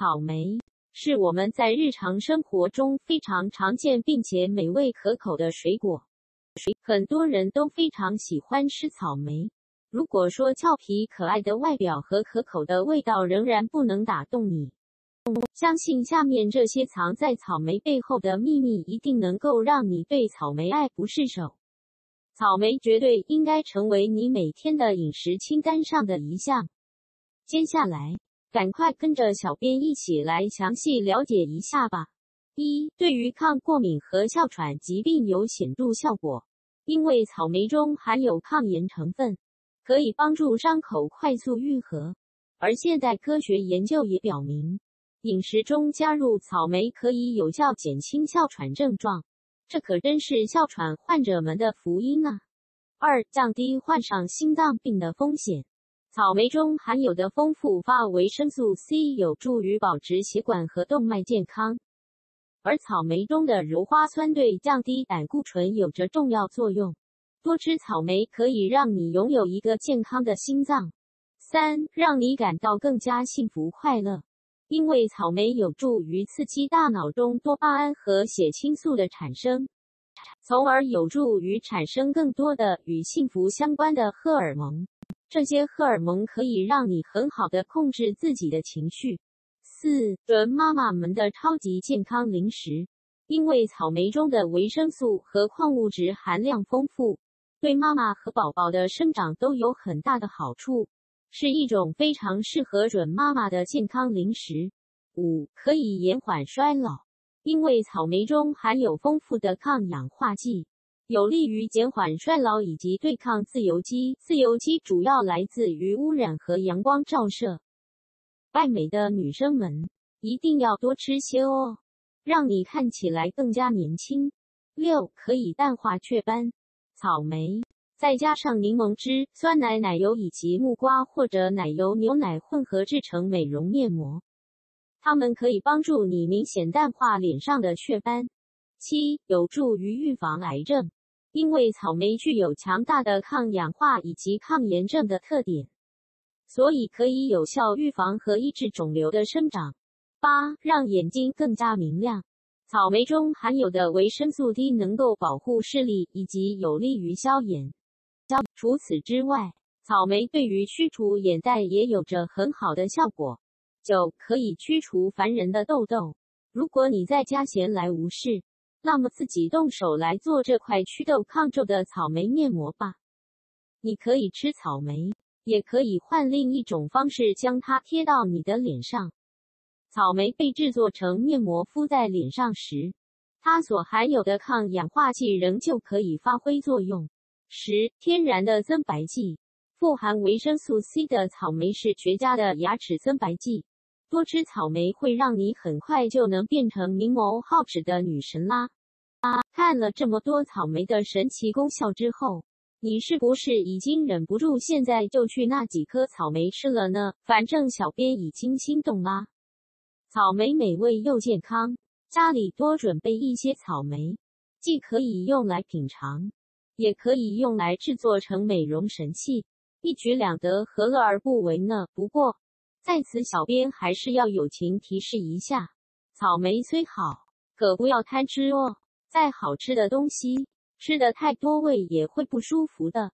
草莓是我们在日常生活中非常常见并且美味可口的水果，很多人都非常喜欢吃草莓。如果说俏皮可爱的外表和可口的味道仍然不能打动你，相信下面这些藏在草莓背后的秘密一定能够让你对草莓爱不释手。草莓绝对应该成为你每天的饮食清单上的一项。接下来，赶快跟着小编一起来详细了解一下吧。一、对于抗过敏和哮喘疾病有显著效果，因为草莓中含有抗炎成分，可以帮助伤口快速愈合。而现代科学研究也表明，饮食中加入草莓可以有效减轻哮喘症状，这可真是哮喘患者们的福音啊！二、降低患上心脏病的风险。草莓中含有的丰富发维生素 C 有助于保持血管和动脉健康，而草莓中的鞣花酸对降低胆固醇有着重要作用。多吃草莓可以让你拥有一个健康的心脏。三，让你感到更加幸福快乐，因为草莓有助于刺激大脑中多巴胺和血清素的产生，从而有助于产生更多的与幸福相关的荷尔蒙。这些荷尔蒙可以让你很好的控制自己的情绪。四，准妈妈们的超级健康零食，因为草莓中的维生素和矿物质含量丰富，对妈妈和宝宝的生长都有很大的好处，是一种非常适合准妈妈的健康零食。五，可以延缓衰老，因为草莓中含有丰富的抗氧化剂。有利于减缓衰老以及对抗自由基。自由基主要来自于污染和阳光照射。爱美的女生们一定要多吃些哦，让你看起来更加年轻。六，可以淡化雀斑。草莓再加上柠檬汁、酸奶奶油以及木瓜或者奶油牛奶混合制成美容面膜，它们可以帮助你明显淡化脸上的雀斑。七，有助于预防癌症。因为草莓具有强大的抗氧化以及抗炎症的特点，所以可以有效预防和抑制肿瘤的生长。八，让眼睛更加明亮。草莓中含有的维生素 D 能够保护视力以及有利于消炎。消除此之外，草莓对于驱除眼袋也有着很好的效果。九，可以驱除烦人的痘痘。如果你在家闲来无事，那么自己动手来做这块祛痘抗皱的草莓面膜吧。你可以吃草莓，也可以换另一种方式将它贴到你的脸上。草莓被制作成面膜敷在脸上时，它所含有的抗氧化剂仍旧可以发挥作用。十、天然的增白剂，富含维生素 C 的草莓是绝佳的牙齿增白剂。多吃草莓会让你很快就能变成明眸皓齿的女神啦！啊，看了这么多草莓的神奇功效之后，你是不是已经忍不住现在就去那几颗草莓吃了呢？反正小编已经心动啦！草莓美味又健康，家里多准备一些草莓，既可以用来品尝，也可以用来制作成美容神器，一举两得，何乐而不为呢？不过。在此，小编还是要友情提示一下：草莓虽好，可不要贪吃哦。再好吃的东西，吃的太多，胃也会不舒服的。